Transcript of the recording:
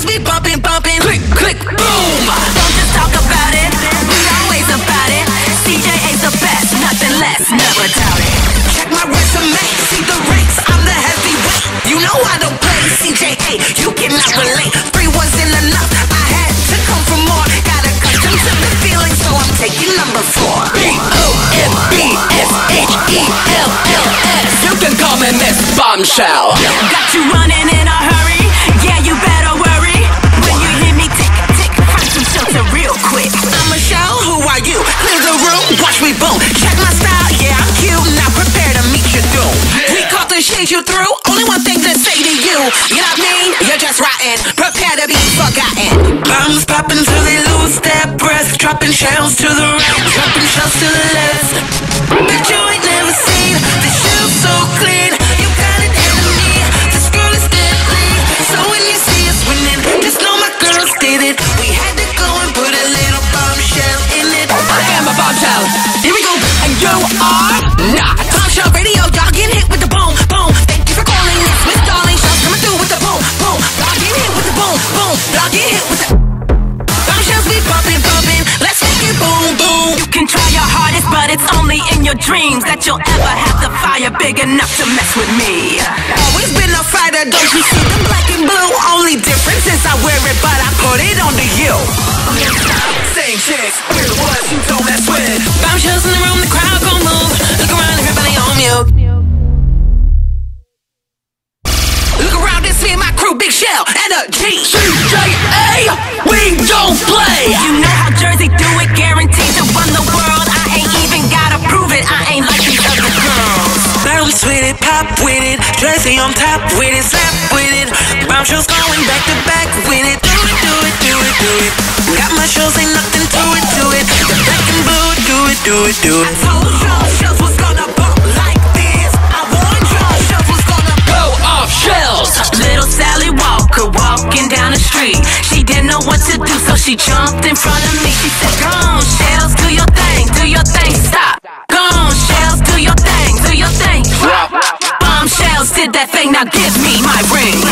Bombshells be bumping, bumping. Click, click, boom. Don't just talk about it. We always about it. CJA's the best, nothing less. Never doubt it. Check my resume, see the ranks. I'm the heavyweight. You know I don't play CJA. You cannot relate. Three wasn't enough. I had to come for more. Got accustomed to the feeling, so I'm taking number four. B O M B S H E L L S. You can call me Miss Bombshell. Got you running you through. Only one thing to say to you. You know what I mean? You're just rotten. Prepare to be forgotten. Bombs popping till they lose their breath. Dropping shells to the right, dropping shells to the left. But you ain't never seen the shoe so clean. You got an enemy. This girl is deadly. So when you see us winning, just know my girls did it. We had to go and put a little bombshell in it. I am a bombshell. Here we go. And you are The bombshells. We bumping, bumping. Let's make it boom, boom. You can try your hardest, but it's only in your dreams that you'll ever have the fire big enough to mess with me. Always been a fighter, don't you see the black and blue? Only difference is I wear it, but I put it onto you. Same chicks. We're the ones you don't mess with. Bombshells in the room, the crowd gon' move. Look around, everybody on mute. Look around and see my crew, Big Shell and a G. CJA, don't play. You know how Jersey do it, guaranteed to run the world. I ain't even gotta prove it, I ain't like these other girls. Bounce with it, pop with it, Jersey on top with it, slap with it. Bombshells going back to back with it. Do it, do it, do it, do it. Got my shows, ain't nothing to it, to it. The black and blue, do it, do it, do it. She jumped in front of me. She said, Go on, shells, do your thing, do your thing, stop. Go on, shells, do your thing, do your thing. Bombshells did that thing, now give me my ring.